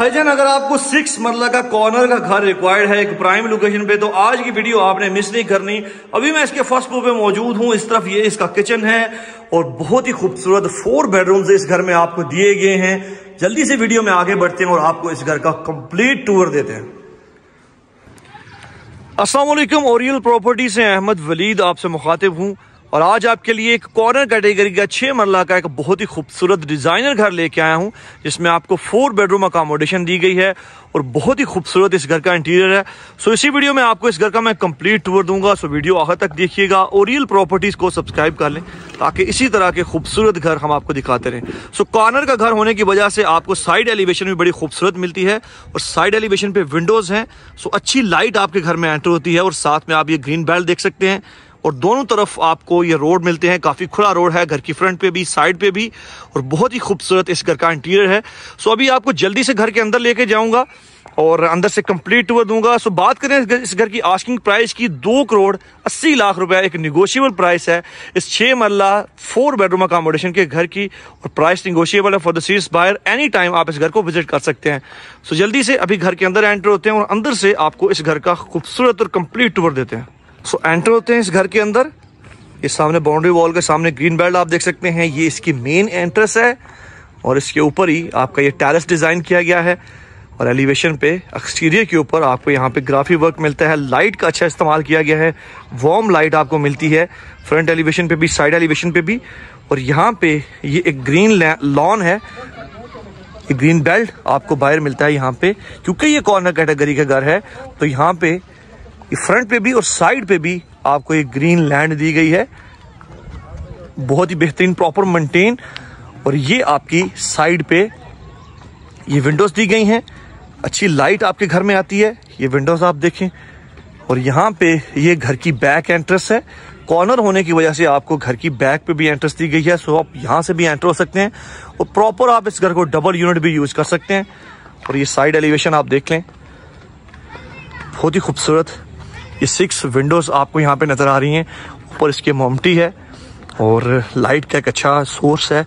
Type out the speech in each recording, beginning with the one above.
भाईजान, अगर आपको सिक्स मरला का कॉर्नर का घर रिक्वायर्ड है एक प्राइम लोकेशन पे तो आज की वीडियो आपने मिस नहीं करनी। अभी मैं इसके फ़र्स्ट फ्लोर पे मौजूद हूँ, इस तरफ़ ये इसका किचन है और बहुत ही खूबसूरत फोर बेडरूम इस घर में आपको दिए गए हैं। जल्दी से वीडियो में आगे बढ़ते हैं और आपको इस घर का कंप्लीट टूर देते हैं। असलम ओरियल प्रॉपर्टी से अहमद वलीद आपसे मुखातिब हूँ। और आज आपके लिए एक कॉर्नर कैटेगरी का छह मरला का एक बहुत ही खूबसूरत डिज़ाइनर घर लेके आया हूँ, जिसमें आपको फोर बेडरूम अकोमोडेशन दी गई है और बहुत ही खूबसूरत इस घर का इंटीरियर है। सो इसी वीडियो में आपको इस घर का मैं कंप्लीट टूर दूँगा। सो वीडियो आखिर तक देखिएगा और रियल प्रॉपर्टीज़ को सब्सक्राइब कर लें, ताकि इसी तरह के खूबसूरत घर हम आपको दिखाते रहें। सो कॉर्नर का घर होने की वजह से आपको साइड एलिवेशन भी बड़ी खूबसूरत मिलती है और साइड एलिवेशन पे विंडोज़ हैं। सो अच्छी लाइट आपके घर में एंटर होती है और साथ में आप ये ग्रीन बेल्ट देख सकते हैं। और दोनों तरफ़ आपको ये रोड मिलते हैं, काफ़ी खुला रोड है, घर की फ्रंट पे भी, साइड पे भी, और बहुत ही खूबसूरत इस घर का इंटीरियर है। सो अभी आपको जल्दी से घर के अंदर लेके जाऊँगा और अंदर से कंप्लीट टूर दूँगा। सो बात करें इस घर की आस्किंग प्राइस की, दो करोड़ अस्सी लाख रुपए एक निगोशियबल प्राइस है। इस छह मरला फोर बेडरूम अकोमोडेशन के घर की, और प्राइस निगोशियबल है for the serious buyer any time आप इस घर को विज़िट कर सकते हैं। सो जल्दी से अभी घर के अंदर एंटर होते हैं और अंदर से आपको इस घर का खूबसूरत और कंप्लीट टूर देते हैं। सो so, एंटर होते हैं इस घर के अंदर। इस सामने बाउंड्री वॉल के सामने ग्रीन बेल्ट आप देख सकते हैं। ये इसकी मेन एंट्रेंस है और इसके ऊपर ही आपका ये टेरेस डिज़ाइन किया गया है और एलिवेशन पे एक्सटीरियर के ऊपर आपको यहाँ पे ग्राफी वर्क मिलता है। लाइट का अच्छा इस्तेमाल किया गया है। वार्म लाइट आपको मिलती है। फ्रंट एलिवेशन पे भी साइड एलिवेशन पे भी। और यहाँ पे ये एक ग्रीन लॉन है। ये ग्रीन बेल्ट आपको बाहर मिलता है यहाँ पे। क्योंकि ये कॉर्नर कैटेगरी का घर है तो यहाँ पे फ्रंट पे भी और साइड पे भी आपको एक ग्रीन लैंड दी गई है। बहुत ही बेहतरीन, प्रॉपर मेंटेन और ये आपकी साइड पे ये विंडोज़ दी गई हैं। अच्छी लाइट आपके घर में आती है। ये विंडोज़ आप देखें। और यहाँ पे ये घर की बैक एंट्रेंस है। कॉर्नर होने की वजह से आपको घर की बैक पे भी एंट्रेंस दी गई है। सो आप यहाँ से भी एंटर हो सकते हैं। और प्रॉपर आप इस घर को डबल यूनिट भी यूज़ कर सकते हैं। और ये साइड एलिवेशन आप देख लें। बहुत ही खूबसूरत। ये सिक्स विंडोज़ आपको यहाँ पे नज़र आ रही हैं। ऊपर इसके मोमटी है और लाइट का एक अच्छा सोर्स है।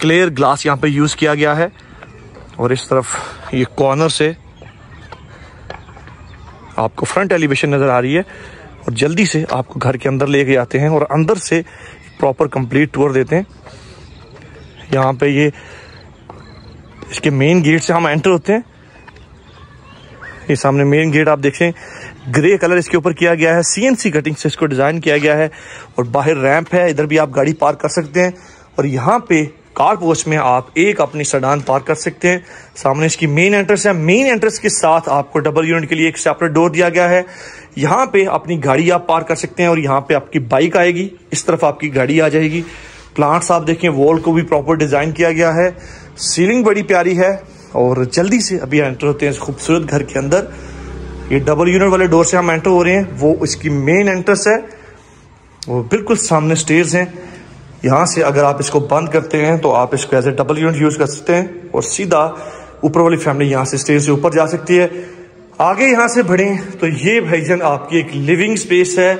क्लियर ग्लास यहाँ पे यूज़ किया गया है। और इस तरफ़ ये कॉर्नर से आपको फ्रंट एलिवेशन नज़र आ रही है। और जल्दी से आपको घर के अंदर लेके आते हैं और अंदर से प्रॉपर कंप्लीट टूर देते हैं। यहाँ पे ये इसके मेन गेट से हम एंटर होते हैं। ये सामने मेन गेट आप देखें ग्रे कलर इसके ऊपर किया गया है। सीएनसी कटिंग से इसको डिज़ाइन किया गया है और बाहर रैंप है। इधर भी आप गाड़ी पार्क कर सकते हैं। और यहाँ पे कार पोस्ट में आप एक अपनी सडान पार्क कर सकते हैं। सामने इसकी मेन एंट्रेंस है। मेन एंट्रेंस के साथ आपको डबल यूनिट के लिए एक सेपरेट डोर दिया गया है। यहाँ पे अपनी गाड़ी आप पार्क कर सकते हैं और यहाँ पे आपकी बाइक आएगी। इस तरफ़ आपकी गाड़ी आ जाएगी। प्लांट्स आप देखें वॉल को भी प्रॉपर डिज़ाइन किया गया है। सीलिंग बड़ी प्यारी है और जल्दी से अभी एंटर होते हैं इस खूबसूरत घर के अंदर। ये डबल यूनिट वाले डोर से हम एंटर हो रहे हैं। वो इसकी मेन एंट्रेंस है। वो बिल्कुल सामने स्टेज हैं। यहाँ से अगर आप इसको बंद करते हैं तो आप इसको as a double unit use कर सकते हैं। और सीधा ऊपर वाली फैमिली यहाँ से स्टेज से ऊपर जा सकती है। आगे यहाँ से बढ़े तो ये भाईजन आपकी एक लिविंग स्पेस है।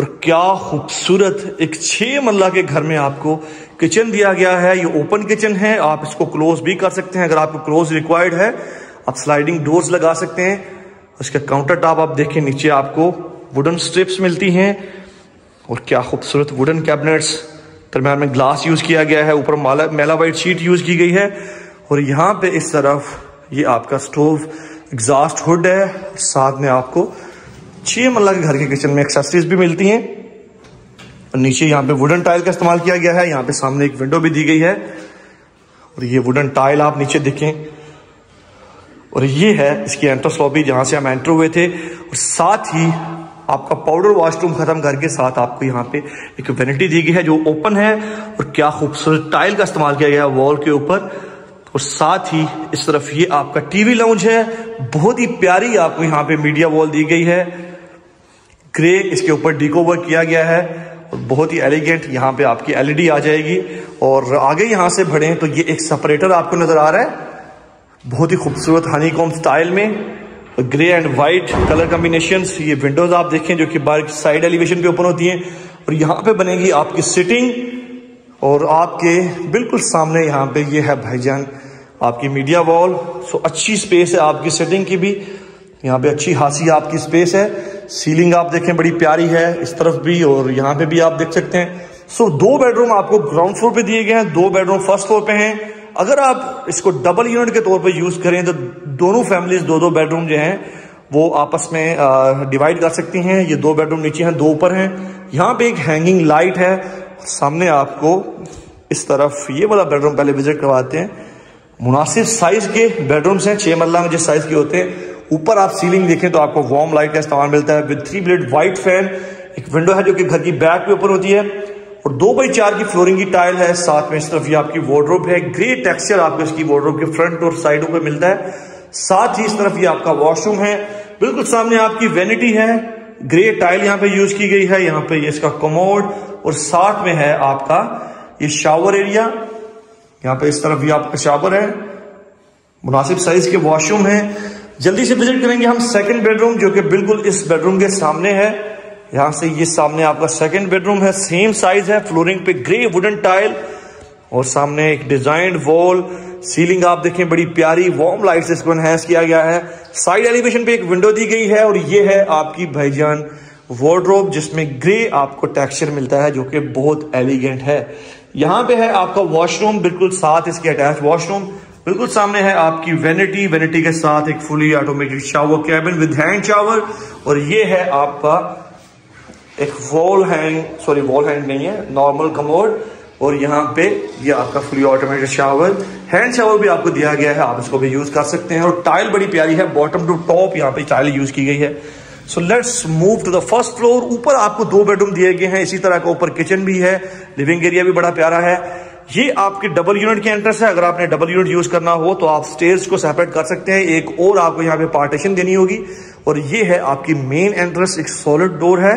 और क्या खूबसूरत एक छह मल्ला के घर में आपको किचन दिया गया है। ये ओपन किचन है। आप इसको क्लोज भी कर सकते हैं। अगर आपको क्लोज रिक्वायर्ड है, आप स्लाइडिंग डोर्स लगा सकते हैं। उसका काउंटर टॉप आप देखें, नीचे आपको वुडन स्ट्रिप्स मिलती हैं। और क्या खूबसूरत वुडन कैबिनेट्स दरम्यान में ग्लास यूज़ किया गया है, ऊपर माला वाइट शीट यूज़ की गई है। और यहाँ पे इस तरफ़ ये आपका स्टोव एग्जॉस्ट हुड है। साथ में आपको छह मल्ला के घर के किचन में एक्सेसरीज भी मिलती हैं। और नीचे यहाँ पे वुडन टाइल का इस्तेमाल किया गया है। यहाँ पे सामने एक विंडो भी दी गई है। और ये वुडन टाइल आप नीचे देखें और ये है इसकी एंट्रेंस लॉबी जहाँ से हम एंटर हुए थे। और साथ ही आपका पाउडर वॉशरूम खत्म करके साथ आपको यहाँ पे एक वेनिटी दी गई है जो ओपन है और क्या खूबसूरत टाइल का इस्तेमाल किया गया है वॉल के ऊपर। और साथ ही इस तरफ़ ये आपका टीवी लाउंज है। बहुत ही प्यारी आपको यहाँ पे मीडिया वॉल दी गई है। ग्रे इसके ऊपर डीको वर्क किया गया है। और बहुत ही एलिगेंट यहाँ पे आपकी एलईडी आ जाएगी। और आगे यहाँ से बढ़े तो ये एक सेपरेटर आपको नज़र आ रहा है। बहुत ही खूबसूरत हनी कॉम स्टाइल में grey and white colour combination ये विंडोज़ आप देखें जो कि बाहर साइड एलिवेशन पे ओपन होती हैं और यहाँ पे बनेगी आपकी सिटिंग और आपके बिल्कुल सामने यहाँ पे ये है भाईजान आपकी मीडिया वॉल सो अच्छी स्पेस है आपकी सिटिंग की भी। यहाँ पे अच्छी खासी आपकी स्पेस है। सीलिंग आप देखें बड़ी प्यारी है इस तरफ़ भी और यहाँ पे भी आप देख सकते हैं। सो दो बेडरूम आपको ग्राउंड फ्लोर पे दिए गए हैं, दो बेडरूम फ़र्स्ट फ्लोर पे हैं। अगर आप इसको डबल यूनिट के तौर पे यूज़ करें तो दोनों फैमिलीज़ दो दो बेडरूम जो हैं, वो आपस में डिवाइड कर सकती हैं। ये दो बेडरूम नीचे हैं, दो ऊपर हैं। यहाँ पे एक हैंगिंग लाइट है। सामने आपको इस तरफ़ ये वाला बेडरूम पहले विज़िट करवाते हैं। मुनासिब साइज़ के बेडरूम्स हैं, छह मल्ला में जिस साइज़ के होते हैं। ऊपर आप सीलिंग देखें तो आपको वार्म लाइट का इस्तेमाल मिलता है। With three blade white fan एक विंडो है जो कि घर की बैक पे ऊपर होती है। और दो बाई चार की फ्लोरिंग की टाइल है, साथ में इस तरफ़ ये आपकी वार्ड्रोब है। ग्रे टेक्सचर आपको इसकी वार्ड्रोब के फ्रंट और साइडों पे मिलता है। साथ ही इस तरफ़ ये आपका वॉशरूम है। बिल्कुल सामने आपकी वेनिटी है। ग्रे टाइल यहाँ पे यूज़ की गई है। यहाँ पे इसका कमोड और साथ में है आपका ये शावर एरिया यहाँ पे इस तरफ़ ये आपका शावर है। मुनासिब साइज़ के वॉशरूम है। जल्दी से विज़िट करेंगे हम सेकंड बेडरूम जो कि बिल्कुल इस बेडरूम के सामने है। यहाँ से ये सामने आपका सेकंड बेडरूम है सेम साइज़ है फ्लोरिंग पे ग्रे वुडन टाइल और सामने एक डिजाइंड वॉल सीलिंग आप देखें, बड़ी प्यारी वार्म लाइट इसको एनहेंस किया गया है। साइड एलिवेशन पे एक विंडो दी गई है और ये है आपकी भाईजान वार्ड्रोब जिसमें ग्रे आपको टेक्सचर मिलता है, जो कि बहुत एलिगेंट है। यहाँ पे है आपका वॉशरूम बिल्कुल साथ इसके अटैच वॉशरूम बिल्कुल सामने है आपकी वेनिटी वेनिटी के साथ एक fully automated shower cabin with hand shower और ये है आपका एक wall hang sorry wall hang नहीं है नॉर्मल कमोड, और यहाँ पे ये आपका fully automated shower hand shower भी आपको दिया गया है, आप इसको भी यूज़ कर सकते हैं, और टाइल बड़ी प्यारी है बॉटम टू टॉप यहाँ पे टाइल यूज़ की गई है। So let's move to the first floor ऊपर आपको दो बेडरूम दिए गए हैं, इसी तरह का ऊपर किचन भी है लिविंग एरिया भी बड़ा प्यारा है। ये आपके डबल यूनिट के एंट्रेंस है, अगर आपने डबल यूनिट यूज़ करना हो तो आप स्टेज को सेपरेट कर सकते हैं, एक और आपको यहाँ पे पार्टीशन देनी होगी, और ये है आपकी मेन एंट्रेंस एक सॉलिड डोर है।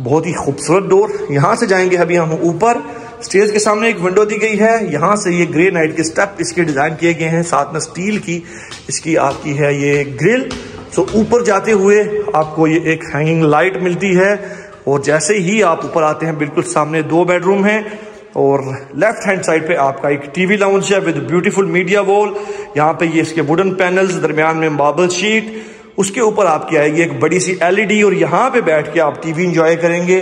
बहुत ही खूबसूरत डोर। यहाँ से जाएँगे अभी हम ऊपर। स्टेज के सामने एक विंडो दी गई है। यहाँ से ये ग्रे नाइट के स्टेप इसके डिज़ाइन किए गए हैं, साथ में स्टील की। इसकी आपकी है ये ग्रिल तो ऊपर जाते हुए आपको ये एक हैंगिंग लाइट मिलती है। और जैसे ही आप ऊपर आते हैं, बिल्कुल सामने दो बेडरूम है। और लेफ़्ट हैंड साइड पे आपका एक टीवी लाउंज है विद ब्यूटीफुल मीडिया वॉल यहाँ पे ये इसके वुडन पैनल्स दरमियान में मार्बल शीट उसके ऊपर आपकी आएगी एक बड़ी सी एलईडी और यहाँ पे बैठ के आप टीवी इंजॉय करेंगे।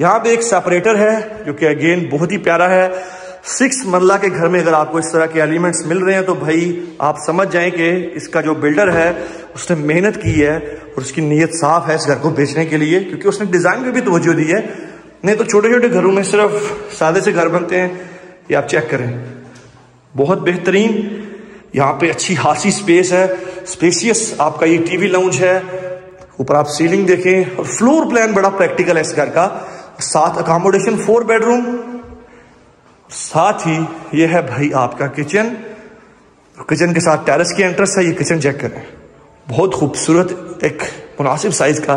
यहाँ पे एक सेपरेटर है, जो कि अगेन बहुत ही प्यारा है। सिक्स मरला के घर में अगर आपको इस तरह के एलिमेंट्स मिल रहे हैं तो भाई आप समझ जाएँ कि इसका जो बिल्डर है, उसने मेहनत की है और उसकी नीयत साफ़ है इस घर को बेचने के लिए, क्योंकि उसने डिज़ाइन में भी तवज्जो दी है। नहीं तो छोटे छोटे घरों में सिर्फ़ सादे से घर बनते हैं, ये आप चेक करें। बहुत बेहतरीन यहाँ पे अच्छी खासी स्पेस है। स्पेसियस आपका ये टीवी लाउंज है। ऊपर आप सीलिंग देखें। और फ्लोर प्लान बड़ा प्रैक्टिकल है इस घर का। साथ अकोमोडेशन फोर बेडरूम साथ ही ये है भाई आपका किचन किचन के साथ टेरेस की एंट्रेंस है। ये किचन चेक करें। बहुत खूबसूरत एक मुनासिब साइज़ का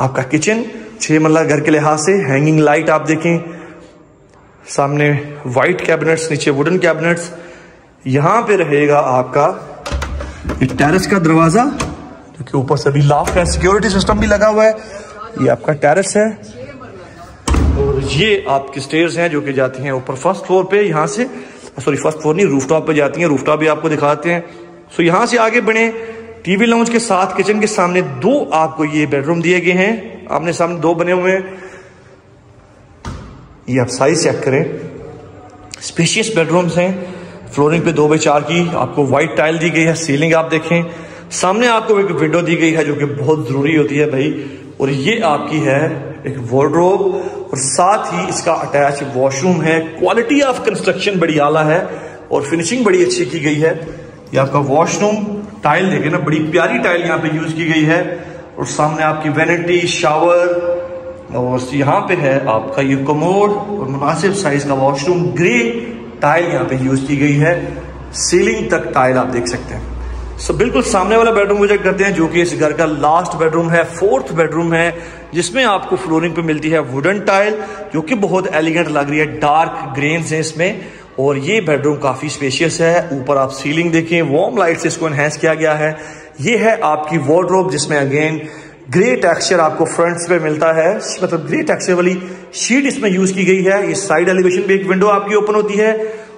आपका किचन छह मल्ला घर के लिहाज से हैंगिंग लाइट आप देखें। सामने वाइट कैबिनेट्स नीचे वुडन कैबिनेट्स यहाँ पे रहेगा आपका टेरेस का दरवाज़ा जो कि ऊपर से भी लॉक है सिक्योरिटी सिस्टम भी लगा हुआ है। ये आपका टेरेस है। और ये आपकी स्टेयर्स हैं जो कि जाती हैं ऊपर फ़र्स्ट फ्लोर पे, यहाँ से सॉरी फ़र्स्ट फ्लोर नहीं रूफटॉप पे जाती हैं रूफटॉप भी आपको दिखाते हैं। सो यहाँ से आगे बढ़े। टीवी लाउंज के साथ किचन के सामने दो आपको ये बेडरूम दिए गए हैं। आपने सामने दो बने हुए हैं। ये आप साइज़ चेक करें। स्पेशियस बेडरूम्स हैं। फ्लोरिंग पे दो बाई चार की, आपको व्हाइट टाइल दी गई है सीलिंग आप देखें। सामने आपको एक विंडो दी गई है जो कि बहुत ज़रूरी होती है भाई। और ये आपकी है एक वार्ड्रोब और साथ ही इसका अटैच वॉशरूम है। क्वालिटी ऑफ़ कंस्ट्रक्शन बड़ी आला है और फिनिशिंग बड़ी अच्छी की गई है। ये आपका वॉशरूम टाइल देखे ना, बड़ी प्यारी टाइल यहाँ पे यूज़ की गई है। और सामने आपकी वेनिटी शावर और यहाँ पे है आपका ये कमोड और मुनासिब साइज़ का वॉशरूम ग्रे टाइल यहाँ पे यूज़ की गई है। सीलिंग तक टाइल आप देख सकते हैं। सो so, बिल्कुल सामने वाला बेडरूम विज़िट करते हैं जो कि इस घर का लास्ट बेडरूम है फोर्थ बेडरूम है जिसमें आपको फ्लोरिंग पे मिलती है वुडन टाइल जो कि बहुत एलिगेंट लग रही है डार्क ग्रेन्स है इसमें और ये बेडरूम काफ़ी स्पेशियस है। ऊपर आप सीलिंग देखें वार्म लाइट से इसको एनहेंस किया गया है। ये है आपकी वार्ड्रोब जिसमें अगेन ग्रे टेक्सचर आपको फ्रंट्स पे मिलता है। मतलब ग्रे टेक्सचर वाली शीट इसमें यूज़ की गई है। इस साइड एलिवेशन पे एक विंडो आपकी ओपन होती है।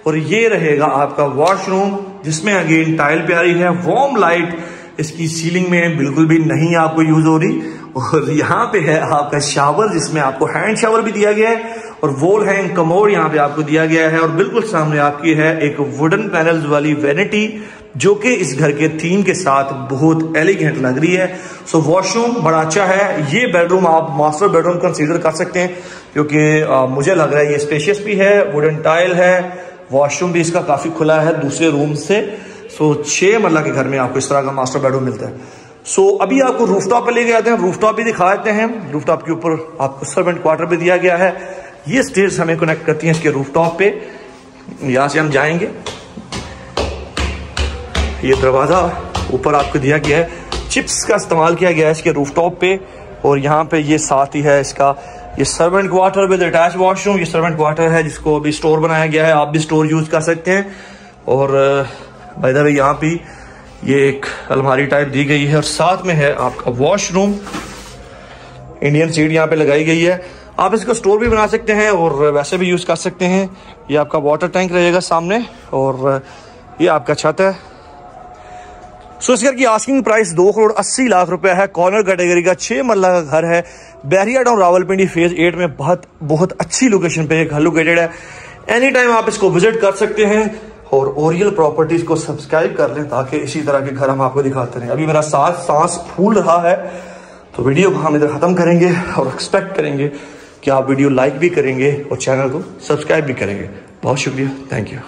और ये रहेगा आपका वॉशरूम जिसमें अगेन टाइल प्यारी है वॉर्म लाइट इसकी सीलिंग में बिल्कुल भी नहीं आपको यूज़ हो रही। और यहाँ पे है आपका शावर जिसमें आपको हैंड शावर भी दिया गया है, और वोल हैंग कमोड यहाँ पे आपको दिया गया है, और बिल्कुल सामने आपकी है एक वुडन पैनल्स वाली वेनिटी जो कि इस घर के थीम के साथ बहुत एलिगेंट लग रही है। सो वॉशरूम बड़ा अच्छा है। ये बेडरूम आप मास्टर बेडरूम कंसीडर कर सकते हैं, क्योंकि मुझे लग रहा है ये स्पेशियस भी है वुडन टाइल है वॉशरूम भी इसका काफ़ी खुला है दूसरे रूम से। सो छह मरला के घर में आपको इस तरह का मास्टर बेडरूम मिलता है। सो so, अभी आपको रूफटॉप पे लेके आते हैं। रूफटॉप भी दिखा देते हैं। रूफटॉप के ऊपर आपको सर्वेंट क्वार्टर भी दिया गया है। ये स्टेज हमें कनेक्ट करती हैं इसके रूफटॉप पे। यहाँ से हम जाएँगे। ये दरवाज़ा ऊपर आपको दिया गया है। चिप्स का इस्तेमाल किया गया है इसके रूफटॉप पे। और यहाँ पे ये साथ ही है इसका ये servant quarter with attach washroom ये सर्वेंट क्वार्टर है जिसको अभी स्टोर बनाया गया है। आप भी स्टोर यूज़ कर सकते हैं। और भाई भाई यहाँ पे ये एक अलमारी टाइप दी गई है और साथ में है आपका वॉशरूम इंडियन सीट यहाँ पे लगाई गई है। आप इसको स्टोर भी बना सकते हैं और वैसे भी यूज़ कर सकते हैं। ये आपका वाटर टैंक रहेगा सामने और ये आपका छत है। सो इस घर की आस्किंग प्राइस दो करोड़ अस्सी लाख रुपए है। कॉर्नर कैटेगरी का छह मरला का घर है। Bahria town Rawalpindi phase eight में बहुत बहुत अच्छी लोकेशन पे लोकेटेड है। एनी टाइम आप इसको विज़िट कर सकते हैं और ओरियल प्रॉपर्टीज़ को सब्सक्राइब कर लें ताकि इसी तरह के घर हम आपको दिखाते रहें। अभी मेरा सांस सांस फूल रहा है तो वीडियो को हम इधर खत्म करेंगे और एक्सपेक्ट करेंगे कि आप वीडियो लाइक भी करेंगे और चैनल को सब्सक्राइब भी करेंगे। बहुत शुक्रिया। Thank you